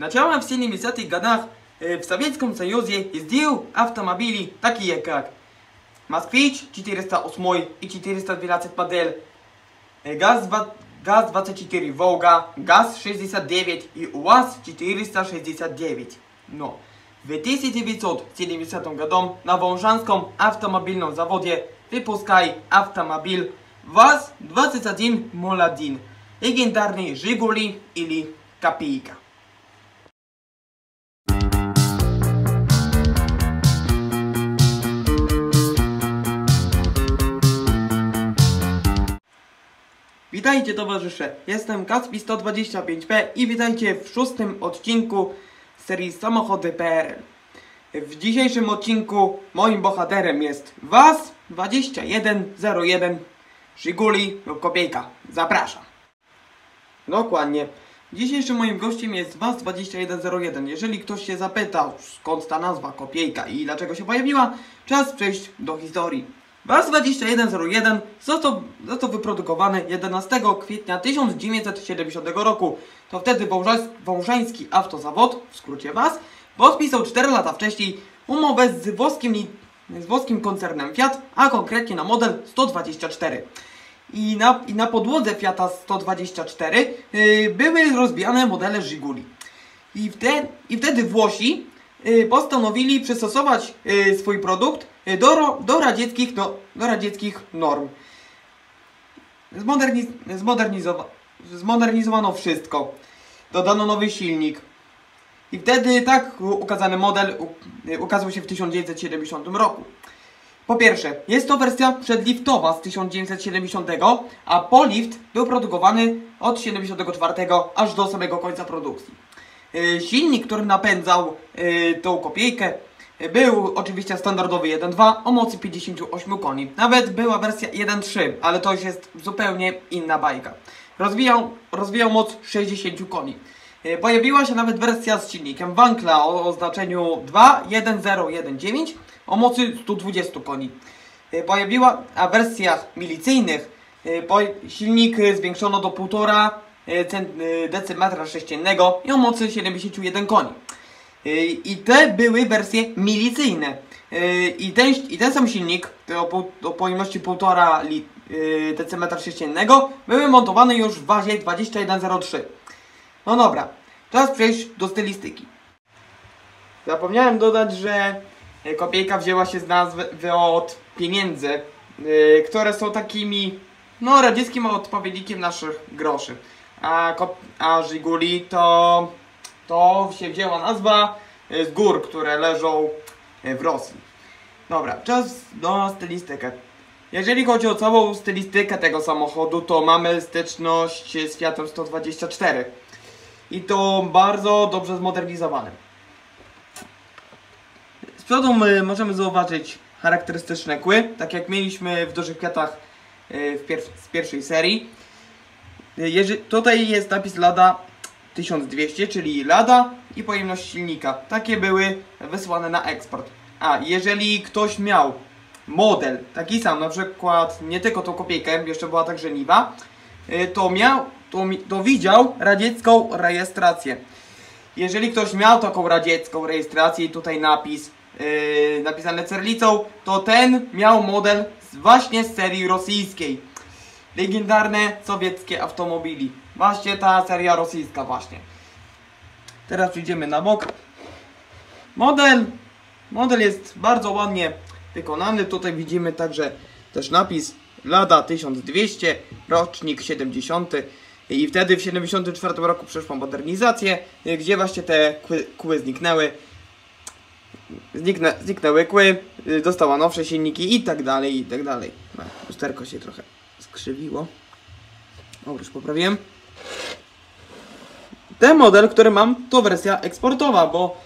началом в 70-х годах э, в Советском Союзе ездил автомобили такие как Москвич 408 и 412 модель, э, ГАЗ, ГАЗ-24 Волга, ГАЗ-69 и УАЗ-469. Но в 1970 году на Волжанском автомобильном заводе выпускай автомобиль ВАЗ-2101, легендарный Жигули или Копейка. Witajcie towarzysze, jestem Kaspi 125P i witajcie w szóstym odcinku serii Samochody PRL. W dzisiejszym odcinku moim bohaterem jest Was 2101 Żiguli lub Kopiejka. Zapraszam. Dokładnie. Dzisiejszym moim gościem jest Was 2101. Jeżeli ktoś się zapytał skąd ta nazwa Kopiejka i dlaczego się pojawiła, czas przejść do historii. Was 2101 został, został wyprodukowany 11 kwietnia 1970 roku. To wtedy Wąża- Wążański Autozawod, w skrócie WAS, podpisał 4 lata wcześniej umowę z włoskim, z włoskim koncernem Fiat, a konkretnie na model 124 i na, i na podłodze Fiata 124 yy, były rozbijane modele Żiguli. I, wte, I wtedy Włosi yy, postanowili przystosować yy, swój produkt do, ro- do, radzieckich, do radzieckich norm. Zmoderniz, zmodernizowa, zmodernizowano wszystko. Dodano nowy silnik. I wtedy tak ukazany model yy, ukazał się w 1970 roku. Po pierwsze, jest to wersja przedliftowa z 1970, a polift był produkowany od 74 aż do samego końca produkcji. Yy, Silnik, który napędzał tą kopiejkę, był oczywiście standardowy 1.2 o mocy 58 koni. Nawet była wersja 1.3, ale to już jest zupełnie inna bajka. Rozwijał, rozwijał moc 60 koni. Yy, Pojawiła się nawet wersja z silnikiem Wankla o oznaczeniu 2.1.0.1.9 o mocy 120 koni. Yy, Pojawiła, a w wersjach milicyjnych po, silnik zwiększono do 1,5 yy, cent- yy, decymetra sześciennego i o mocy 71 koni. Yy, I te były wersje milicyjne. Yy, I ten, I ten sam silnik o, o pojemności 1,5 li- yy, decymetra sześciennego były montowane już w wazie 2103. No dobra, czas przejść do stylistyki. Zapomniałem dodać, że kopiejka wzięła się z nazwy od pieniędzy, które są takimi, no, radzieckim odpowiednikiem naszych groszy. A, a Żiguli to, to się wzięła nazwa e, z gór, które leżą e, w Rosji. Dobra, czas do stylistykę. Jeżeli chodzi o całą stylistykę tego samochodu, to mamy styczność z Fiatem 124. I to bardzo dobrze zmodernizowanym. Z przodu y, możemy zauważyć charakterystyczne kły, tak jak mieliśmy w dużych kwiatach y, w pier z pierwszej serii. Y, Jeże tutaj jest napis Lada 1200, czyli Lada i pojemność silnika. Takie były wysłane na eksport. A jeżeli ktoś miał model taki sam, na przykład nie tylko tą kopiejkę, jeszcze była także Niwa, y, to miał, to, to widział radziecką rejestrację. Jeżeli ktoś miał taką radziecką rejestrację i tutaj napis yy, napisane cerlicą, to ten miał model właśnie z serii rosyjskiej. Legendarne sowieckie automobili. Właśnie ta seria rosyjska właśnie. Teraz przejdziemy na bok. Model, model jest bardzo ładnie wykonany. Tutaj widzimy także też napis Lada 1200, rocznik 70. I wtedy w 74 roku przeszła modernizację, gdzie właśnie te kły, kły zniknęły. Zniknę, zniknęły kły, dostała nowsze silniki i tak dalej, i tak dalej. No, Lusterko się trochę skrzywiło. O, już poprawiłem. Ten model, który mam, to wersja eksportowa, bo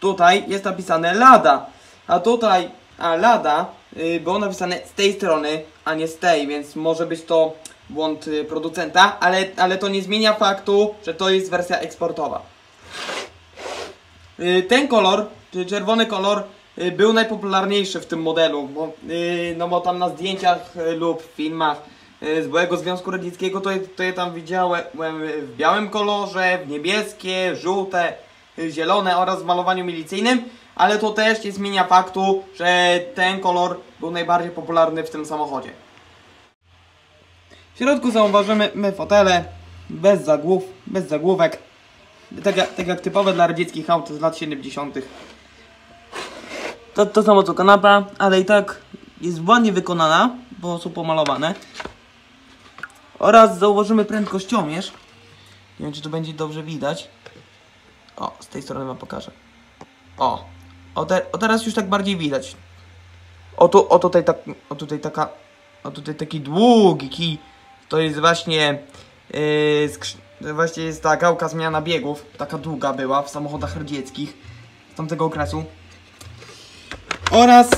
tutaj jest napisane Lada, a tutaj, a Lada y, było napisane z tej strony, a nie z tej, więc może być to błąd y, producenta, ale, ale to nie zmienia faktu, że to jest wersja eksportowa. Y, Ten kolor, czy czerwony kolor, y, był najpopularniejszy w tym modelu, bo, y, no bo tam na zdjęciach y, lub filmach y, z byłego Związku Radzieckiego to, je- to je tam widziałem w białym kolorze, w niebieskie, żółte y, zielone oraz w malowaniu milicyjnym, ale to też nie zmienia faktu, że ten kolor był najbardziej popularny w tym samochodzie. W środku zauważymy my fotele bez zagłów, bez zagłówek, tak jak, tak jak typowe dla radzieckich aut z lat 70. To, to samo co kanapa, ale i tak jest ładnie wykonana, bo są pomalowane. Oraz zauważymy prędkościomierz. Nie wiem, czy to będzie dobrze widać. O, z tej strony wam pokażę. O, o, te, o teraz już tak bardziej widać. O, tu, o tutaj tak, o tutaj taka, o tutaj taki długi kij. To jest właśnie, yy, właśnie jest ta gałka zmiana biegów. Taka długa była w samochodach radzieckich z tamtego okresu. Oraz,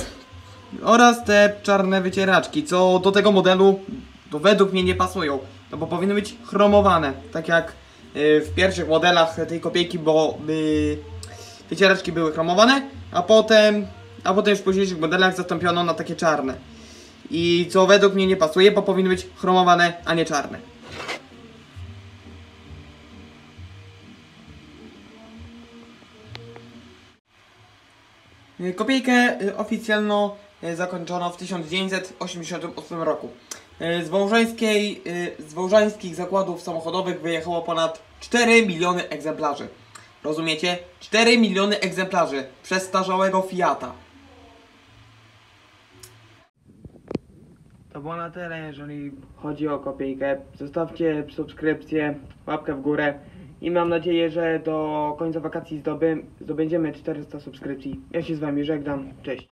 oraz te czarne wycieraczki, co do tego modelu to według mnie nie pasują. No bo powinny być chromowane, tak jak yy, w pierwszych modelach tej kopiejki, bo wycieraczki były chromowane, a potem, a potem już w późniejszych modelach zastąpiono na takie czarne. I co według mnie nie pasuje, bo powinny być chromowane, a nie czarne. Y, Kopiejkę y, oficjalno y, zakończono w 1988 roku. Y, Z, wołżańskiej, y, z wołżańskich zakładów samochodowych wyjechało ponad 4 miliony egzemplarzy. Rozumiecie? 4 miliony egzemplarzy przestarzałego Fiata. To było na tyle, jeżeli chodzi o kopiejkę. Zostawcie subskrypcję, łapkę w górę i mam nadzieję, że do końca wakacji zdobędziemy 400 subskrypcji. Ja się z wami żegnam. Cześć.